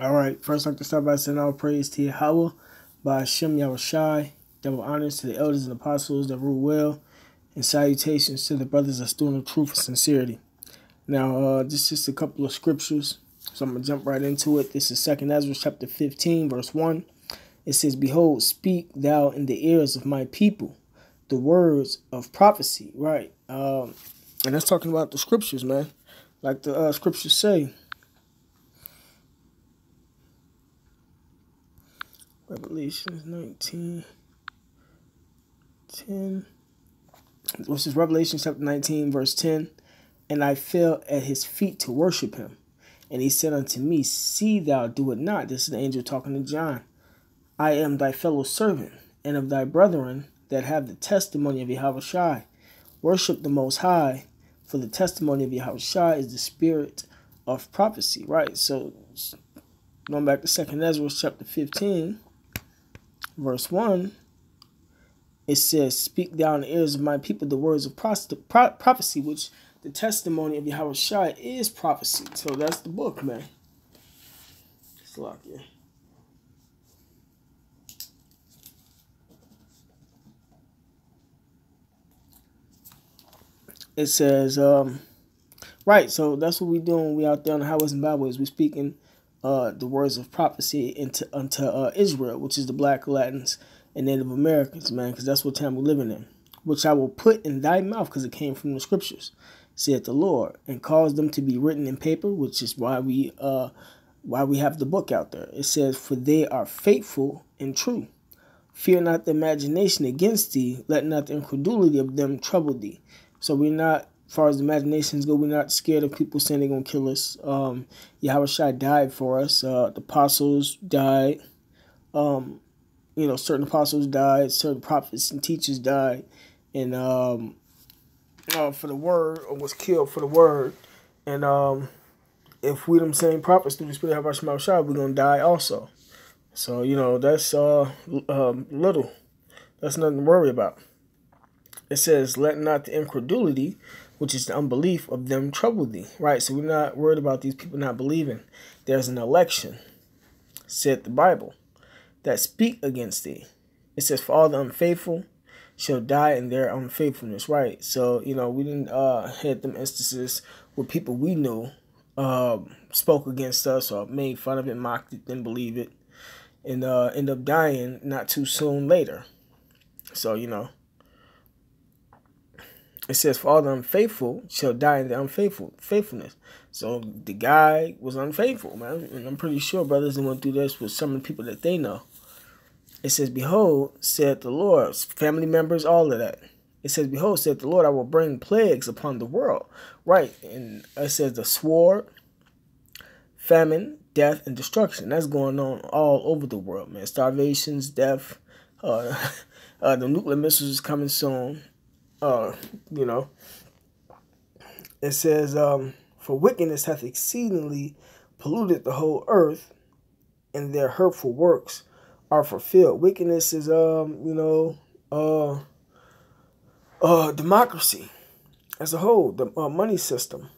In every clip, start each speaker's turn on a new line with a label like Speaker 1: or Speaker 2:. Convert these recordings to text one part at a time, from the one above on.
Speaker 1: All right, first I'd like to start by saying all praise to Yahweh by Hashem Yahushai, double honors to the elders and apostles that rule well, and salutations to the brothers that stood in truth and sincerity. Now, uh, this is just a couple of scriptures, so I'm going to jump right into it. This is 2nd Ezra chapter 15, verse 1. It says, Behold, speak thou in the ears of my people the words of prophecy, right? Um, and that's talking about the scriptures, man. Like the uh, scriptures say, Revelations 19, 10. This is Revelation chapter 19, verse 10. And I fell at his feet to worship him. And he said unto me, See thou do it not. This is the angel talking to John. I am thy fellow servant, and of thy brethren that have the testimony of Yahweh Worship the Most High, for the testimony of Yahweh is the spirit of prophecy. Right? So, going back to 2nd Ezra chapter 15, verse 1, it says, Speak down the ears of my people the words of prophecy, which the testimony of Yahweh Shai is prophecy. So that's the book, man. It's locked, yeah. It says, um, right, so that's what we doing. We out there on the highways and byways. We speaking uh, the words of prophecy into unto uh, Israel, which is the Black Latins and Native Americans, man, because that's what time we're living in. Which I will put in thy mouth, because it came from the scriptures, saith the Lord, and cause them to be written in paper, which is why we uh why we have the book out there. It says, For they are faithful and true. Fear not the imagination against thee, let not the incredulity of them trouble thee. So we're not far as imaginations go, we're not scared of people saying they're gonna kill us. Um, Yahweh Shai died for us. Uh, the apostles died. Um, you know, certain apostles died. Certain prophets and teachers died, and um, uh, for the word or was killed for the word. And um, if we them same prophets through the spirit of our Shai, we're gonna die also. So you know that's uh, um, little. That's nothing to worry about. It says, "Let not the incredulity." Which is the unbelief of them trouble thee. Right? So we're not worried about these people not believing. There's an election, said the Bible, that speak against thee. It says, For all the unfaithful shall die in their unfaithfulness. Right? So, you know, we didn't uh hit them instances where people we knew uh, spoke against us or made fun of it, mocked it, didn't believe it, and uh, end up dying not too soon later. So, you know, it says, For all the unfaithful shall die in the unfaithful faithfulness. So the guy was unfaithful, man. And I'm pretty sure brothers went through this with some of the people that they know. It says, Behold, said the Lord, family members, all of that. It says, Behold, said the Lord, I will bring plagues upon the world. Right. And it says the sword, famine, death, and destruction. That's going on all over the world, man. Starvations, death, uh, uh, the nuclear missiles is coming soon uh, you know, it says, um, For wickedness hath exceedingly polluted the whole earth, and their hurtful works are fulfilled. Wickedness is, um, you know, uh, uh, democracy as a whole, the uh, money system,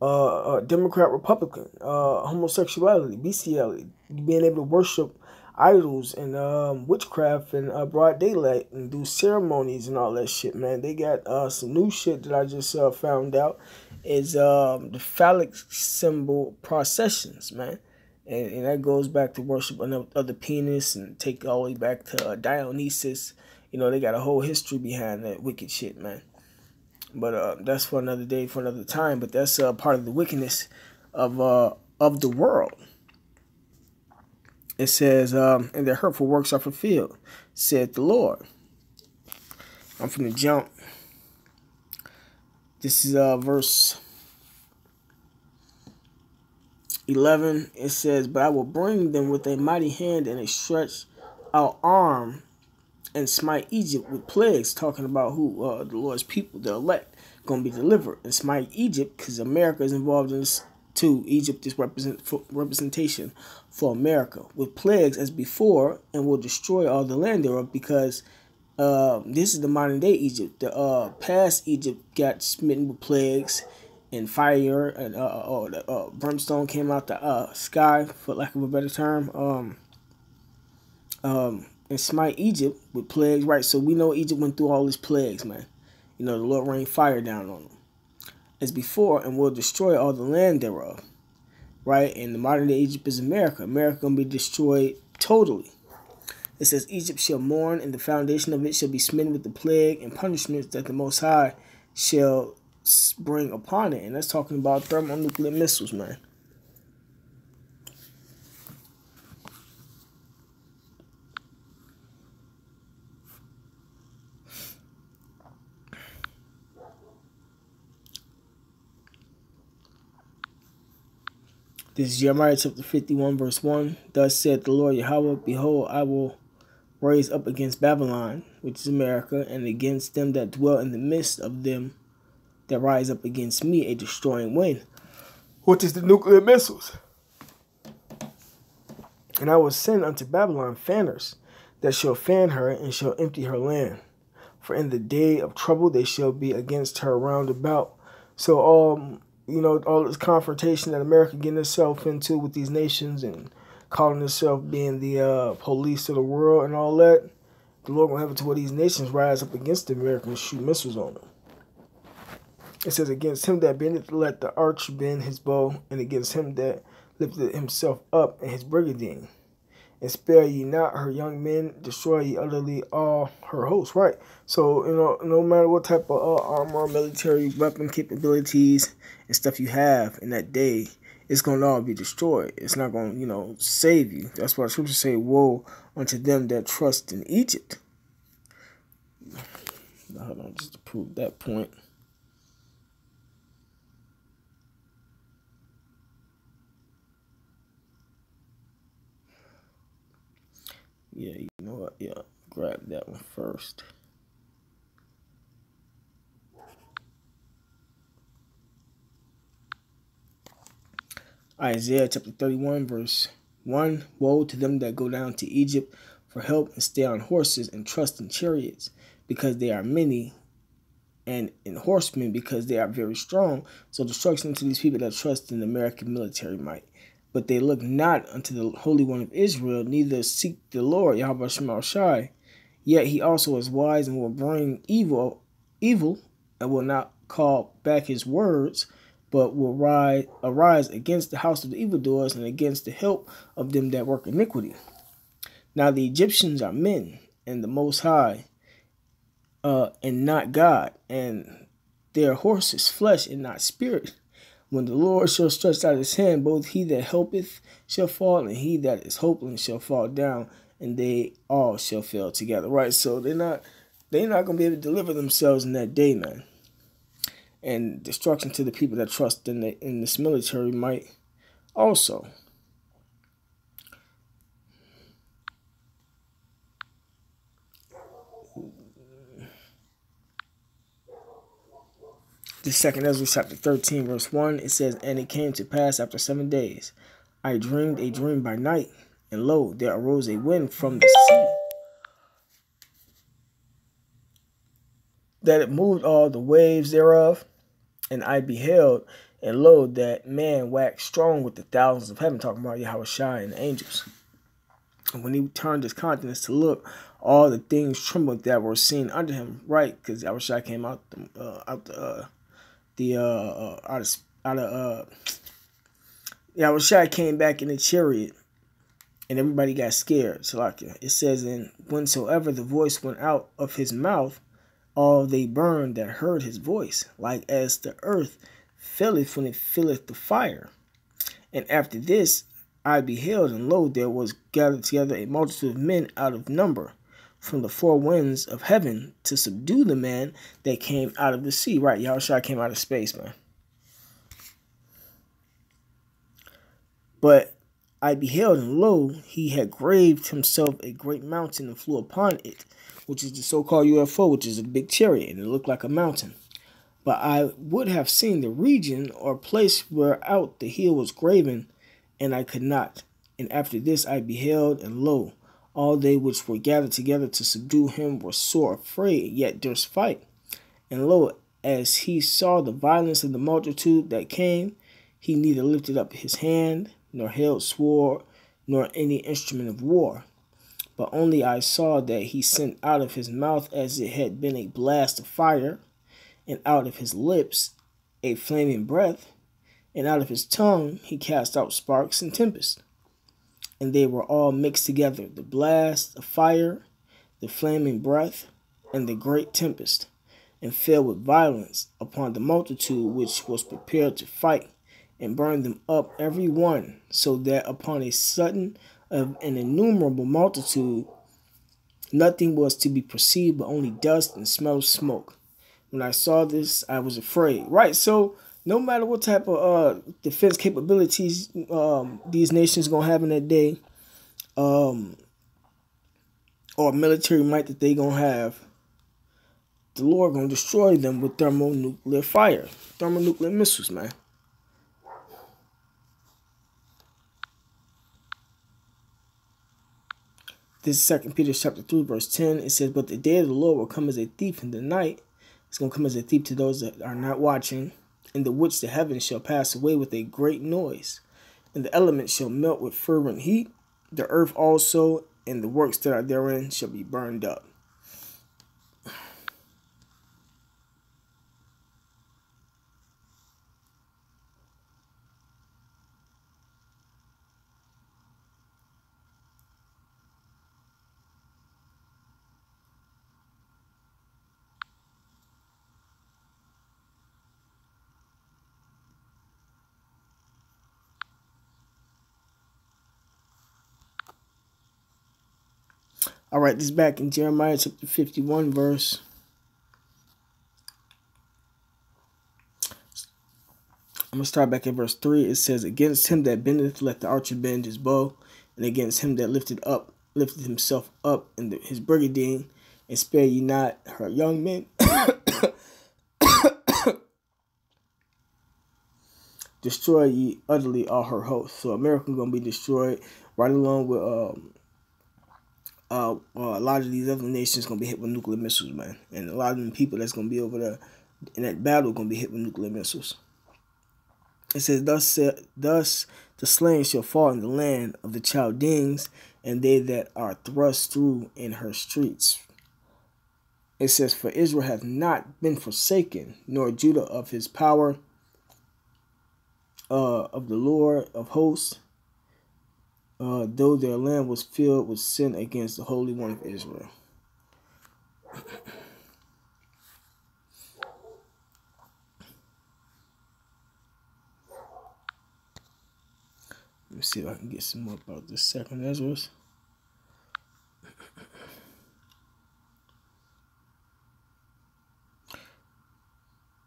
Speaker 1: uh, uh, Democrat, Republican, uh, homosexuality, bestiality, being able to worship idols and um, witchcraft and uh, broad daylight and do ceremonies and all that shit, man. They got uh, some new shit that I just uh, found out is um, the phallic symbol processions, man. And, and that goes back to worship of the penis and take all the way back to uh, Dionysus. You know, they got a whole history behind that wicked shit, man. But uh, that's for another day, for another time. But that's uh, part of the wickedness of uh, of the world it says, um, and their hurtful works are fulfilled, said the Lord. I'm from the jump. This is uh, verse 11. It says, But I will bring them with a mighty hand and a stretched out arm and smite Egypt with plagues, talking about who uh, the Lord's people, the elect, going to be delivered. And smite Egypt because America is involved in this too. Egypt is represent, representation for America with plagues as before and will destroy all the land thereof because uh, this is the modern day Egypt. The uh, past Egypt got smitten with plagues and fire and uh, uh, uh, uh, brimstone came out the uh, sky, for lack of a better term, um, um, and smite Egypt with plagues. Right, so we know Egypt went through all these plagues, man. You know, the Lord rained fire down on them as before, and will destroy all the land thereof. Right, and the modern day Egypt is America. America gonna be destroyed totally. It says, Egypt shall mourn, and the foundation of it shall be smitten with the plague and punishments that the Most High shall bring upon it. And that's talking about thermonuclear missiles, man. This is Jeremiah chapter 51, verse 1. Thus said the Lord Yahweh, Behold, I will raise up against Babylon, which is America, and against them that dwell in the midst of them that rise up against me a destroying wind, which is the nuclear missiles. And I will send unto Babylon fanners that shall fan her and shall empty her land. For in the day of trouble they shall be against her round about. So all you know, all this confrontation that America getting itself into with these nations and calling itself being the uh, police of the world and all that, the Lord will have it to where these nations rise up against the Americans shoot missiles on them. It says, Against him that bendeth let the arch bend his bow, and against him that lifted himself up in his brigandine. And spare ye not her young men, destroy ye utterly all her hosts. Right. So, you know, no matter what type of uh, armor, military weapon capabilities, and stuff you have in that day, it's going to all be destroyed. It's not going to, you know, save you. That's why the scriptures say, Woe unto them that trust in Egypt. Hold on, just to prove that point. Yeah, you know what? Yeah, grab that one first. Isaiah chapter 31, verse 1 Woe to them that go down to Egypt for help and stay on horses and trust in chariots, because they are many, and in horsemen, because they are very strong. So destruction to these people that trust in American military might. But they look not unto the Holy One of Israel, neither seek the Lord, Yahweh Shai. Yet he also is wise and will bring evil, evil, and will not call back his words but will rise, arise against the house of the evildoers and against the help of them that work iniquity. Now the Egyptians are men, and the Most High, uh, and not God, and their horse is flesh and not spirit. When the Lord shall stretch out his hand, both he that helpeth shall fall, and he that is hopeless shall fall down, and they all shall fail together. Right? So they're not they're not gonna be able to deliver themselves in that day, man and destruction to the people that trust in the in this military might also. The second Ezra chapter 13, verse 1, it says, And it came to pass after seven days, I dreamed a dream by night, and lo, there arose a wind from the sea, that it moved all the waves thereof, and I beheld, and lo, that man waxed strong with the thousands of heaven, talking about Yahweh Shai and the angels. And when he turned his countenance to look, all the things trembled that were seen under him, right? Because Yahweh Shai came out the, uh, out the, uh, the, uh, uh, out of, out of, uh, Yahweh Shai came back in the chariot and everybody got scared. So like it says, and whensoever the voice went out of his mouth, all they burned that heard his voice, like as the earth filleth when it filleth the fire. And after this I beheld, and lo, there was gathered together a multitude of men out of number from the four winds of heaven to subdue the man that came out of the sea. Right, Yahushua came out of space, man. But I beheld, and lo, he had graved himself a great mountain and flew upon it which is the so-called UFO, which is a big chariot, and it looked like a mountain. But I would have seen the region or place where out the hill was graven, and I could not. And after this I beheld, and lo, all they which were gathered together to subdue him were sore afraid, yet durst fight. And lo, as he saw the violence of the multitude that came, he neither lifted up his hand, nor held sword, nor any instrument of war. But only I saw that he sent out of his mouth as it had been a blast of fire, and out of his lips a flaming breath, and out of his tongue he cast out sparks and tempest. And they were all mixed together the blast, the fire, the flaming breath, and the great tempest and fell with violence upon the multitude which was prepared to fight, and burned them up every one, so that upon a sudden of an innumerable multitude nothing was to be perceived but only dust and smell of smoke. When I saw this, I was afraid. Right, so no matter what type of uh, defense capabilities um, these nations gonna have in that day, um, or military might that they gonna have, the Lord gonna destroy them with thermonuclear fire, thermonuclear missiles, man. This is Second Peter chapter three, verse ten. It says, "But the day of the Lord will come as a thief in the night. It's gonna come as a thief to those that are not watching, in the which the heavens shall pass away with a great noise, and the elements shall melt with fervent heat. The earth also and the works that are therein shall be burned up." All right, this back in Jeremiah chapter 51, verse. I'm going to start back at verse 3. It says, Against him that bendeth, let the archer bend his bow, and against him that lifted up, lifted himself up in the, his brigandine, and spare ye not her young men. Destroy ye utterly all her hosts. So America going to be destroyed right along with um, uh, well, a lot of these other nations gonna be hit with nuclear missiles, man, and a lot of them people that's gonna be over there in that battle gonna be hit with nuclear missiles. It says, "Thus, thus the slain shall fall in the land of the Chaldeans, and they that are thrust through in her streets." It says, "For Israel hath not been forsaken, nor Judah of his power, uh, of the Lord of hosts." Uh, though their land was filled with sin against the Holy One of Israel. Let me see if I can get some more about this second Ezra.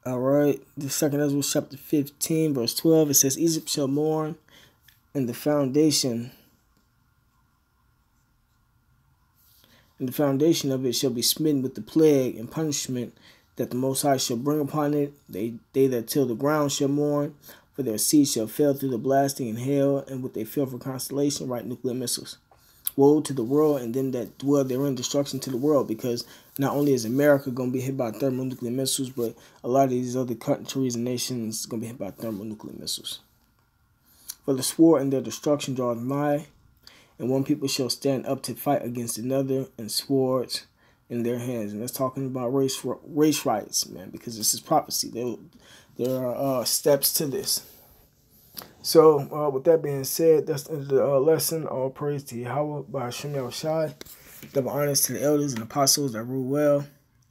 Speaker 1: All right, the second Ezra chapter 15, verse 12, it says, Egypt shall mourn, and the foundation and the foundation of it shall be smitten with the plague and punishment that the Most High shall bring upon it. They, they that till the ground shall mourn, for their seed shall fail through the blasting and hail, and with a fearful constellation write nuclear missiles. Woe to the world and them that dwell therein, destruction to the world, because not only is America going to be hit by thermonuclear missiles, but a lot of these other countries and nations going to be hit by thermonuclear missiles. For the sword and their destruction draweth nigh, and one people shall stand up to fight against another, and swords in their hands. And that's talking about race race rights, man, because this is prophecy. There, there are uh, steps to this. So, uh, with that being said, that's the uh, lesson. All praise to Yahweh by Hashem Yahushai. Double honors to the elders and apostles that rule well,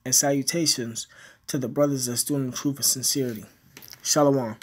Speaker 1: and salutations to the brothers that's doing the truth and sincerity. Shalom.